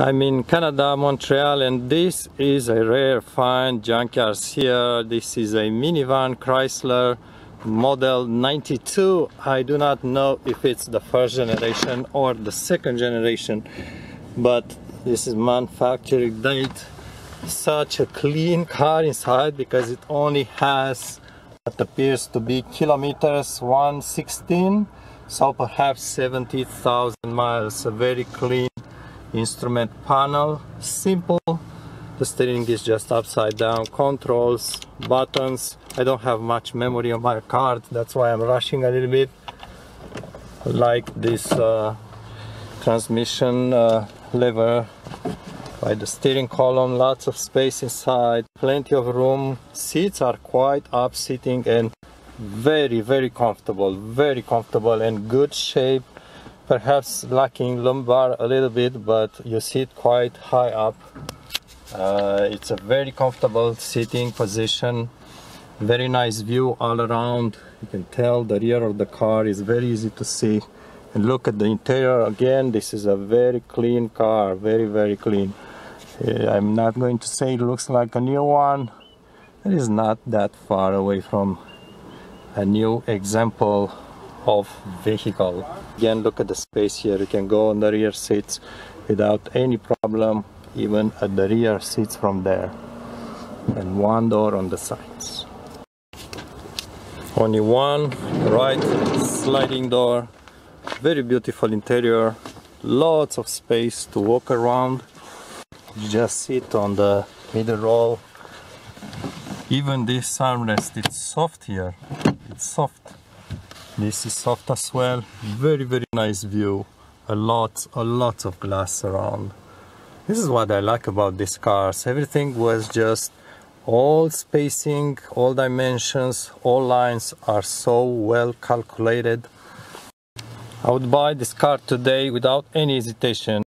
I'm in Canada, Montreal, and this is a rare find junkyards here. This is a minivan Chrysler model 92. I do not know if it's the first generation or the second generation, but this is manufacturing date. Such a clean car inside because it only has what appears to be kilometers 116, so perhaps 70,000 miles. A very clean instrument panel. Simple. The steering is just upside down. Controls buttons. I don't have much memory on my card. That's why I'm rushing a little bit. Like this uh, transmission uh, lever by the steering column. Lots of space inside. Plenty of room. Seats are quite up sitting and very very comfortable. Very comfortable and good shape perhaps lacking lumbar a little bit but you sit quite high up. Uh, it's a very comfortable sitting position. Very nice view all around. You can tell the rear of the car is very easy to see. And look at the interior again. This is a very clean car. Very very clean. Uh, I'm not going to say it looks like a new one. It is not that far away from a new example of vehicle. Again, look at the space here. You can go on the rear seats without any problem, even at the rear seats from there. And one door on the sides. Only one right sliding door. Very beautiful interior. Lots of space to walk around. You just sit on the middle row. Even this armrest, it's soft here. It's soft this is soft as well. Very very nice view. A lot a lot of glass around. This is what I like about these cars. Everything was just all spacing all dimensions all lines are so well calculated. I would buy this car today without any hesitation